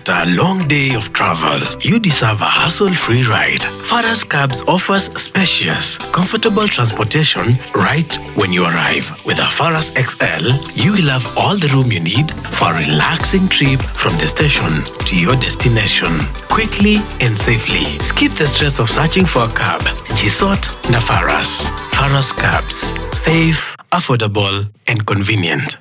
after a long day of travel, you deserve a hassle-free ride. Faras Cabs offers spacious, comfortable transportation right when you arrive. With a Faras XL, you will have all the room you need for a relaxing trip from the station to your destination. Quickly and safely. Skip the stress of searching for a cab. Jisot na Faras. Faras Cabs. Safe, affordable, and convenient.